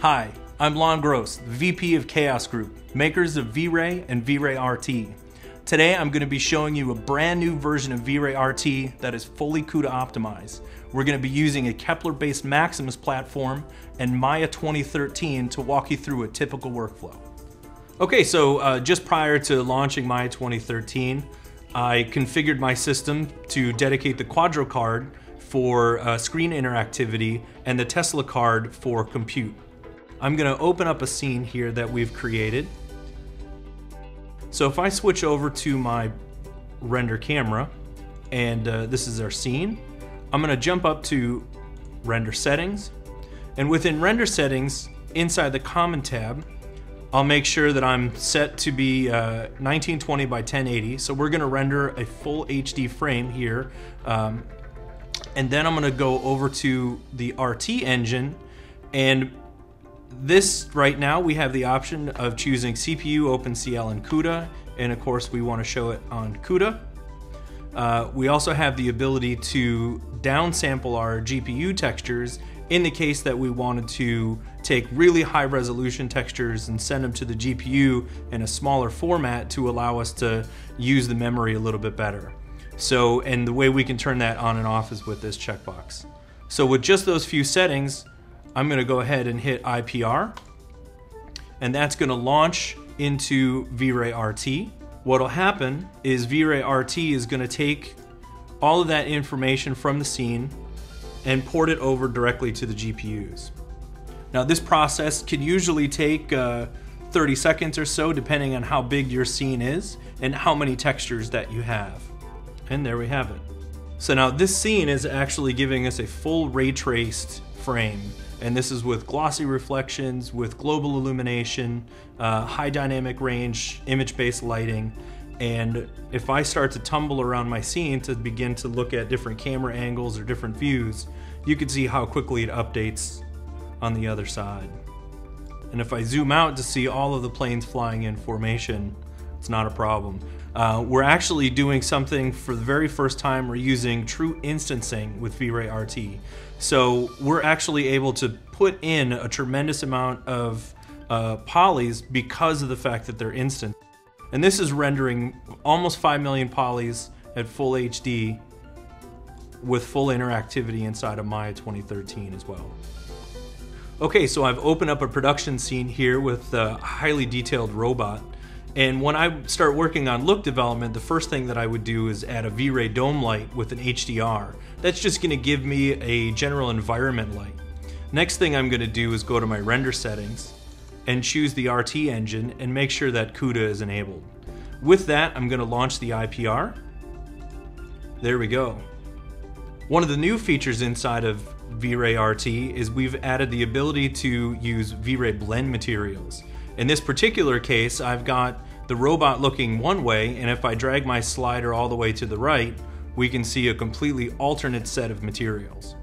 Hi, I'm Lon Grohs, VP of Chaos Group, makers of V-Ray and V-Ray RT. Today I'm going to be showing you a brand new version of V-Ray RT that is fully CUDA optimized. We're going to be using a Kepler-based Maximus platform and Maya 2013 to walk you through a typical workflow. Okay, so uh, just prior to launching Maya 2013, I configured my system to dedicate the Quadro card for uh, screen interactivity and the Tesla card for compute. I'm gonna open up a scene here that we've created. So if I switch over to my render camera, and uh, this is our scene, I'm gonna jump up to render settings, and within render settings, inside the common tab, I'll make sure that I'm set to be uh, 1920 by 1080. So we're gonna render a full HD frame here um, and then I'm gonna go over to the RT engine and this right now we have the option of choosing CPU, OpenCL, and CUDA, and of course we want to show it on CUDA. Uh, we also have the ability to downsample our GPU textures in the case that we wanted to take really high resolution textures and send them to the GPU in a smaller format to allow us to use the memory a little bit better. So, and the way we can turn that on and off is with this checkbox. So with just those few settings, I'm gonna go ahead and hit IPR, and that's gonna launch into V-Ray RT. What'll happen is V-Ray RT is gonna take all of that information from the scene and port it over directly to the GPUs. Now this process can usually take uh, 30 seconds or so depending on how big your scene is and how many textures that you have. And there we have it. So now this scene is actually giving us a full ray traced frame. And this is with glossy reflections, with global illumination, uh, high dynamic range, image-based lighting. And if I start to tumble around my scene to begin to look at different camera angles or different views, you can see how quickly it updates on the other side. And if I zoom out to see all of the planes flying in formation, it's not a problem. Uh, we're actually doing something for the very first time. We're using true instancing with V-Ray RT. So we're actually able to put in a tremendous amount of uh, polys because of the fact that they're instant. And this is rendering almost 5 million polys at full HD with full interactivity inside of Maya 2013 as well. Okay, so I've opened up a production scene here with a highly detailed robot. And when I start working on look development, the first thing that I would do is add a V-Ray dome light with an HDR. That's just gonna give me a general environment light. Next thing I'm gonna do is go to my render settings and choose the RT engine and make sure that CUDA is enabled. With that, I'm gonna launch the IPR. There we go. One of the new features inside of V-Ray RT is we've added the ability to use V-Ray blend materials. In this particular case, I've got the robot looking one way, and if I drag my slider all the way to the right, we can see a completely alternate set of materials.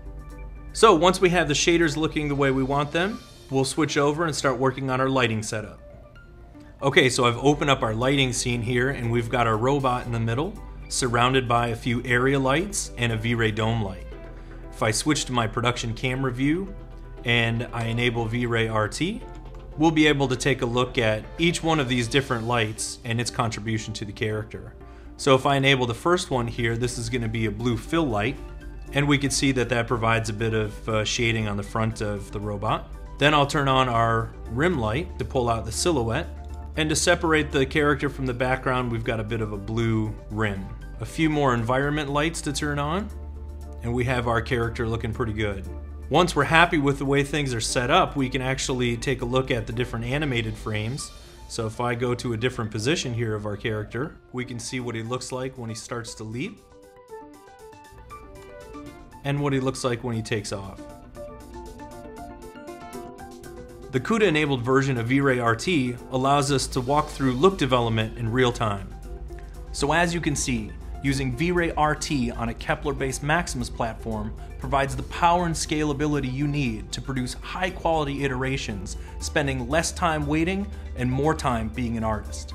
So once we have the shaders looking the way we want them, we'll switch over and start working on our lighting setup. Okay, so I've opened up our lighting scene here, and we've got our robot in the middle, surrounded by a few area lights and a V-Ray dome light. If I switch to my production camera view and I enable V-Ray RT, we'll be able to take a look at each one of these different lights and its contribution to the character. So if I enable the first one here, this is going to be a blue fill light, and we can see that that provides a bit of uh, shading on the front of the robot. Then I'll turn on our rim light to pull out the silhouette, and to separate the character from the background, we've got a bit of a blue rim. A few more environment lights to turn on, and we have our character looking pretty good. Once we're happy with the way things are set up, we can actually take a look at the different animated frames. So if I go to a different position here of our character, we can see what he looks like when he starts to leap, and what he looks like when he takes off. The CUDA-enabled version of V-Ray RT allows us to walk through look development in real time. So as you can see, using V-Ray RT on a Kepler-based Maximus platform provides the power and scalability you need to produce high-quality iterations, spending less time waiting and more time being an artist.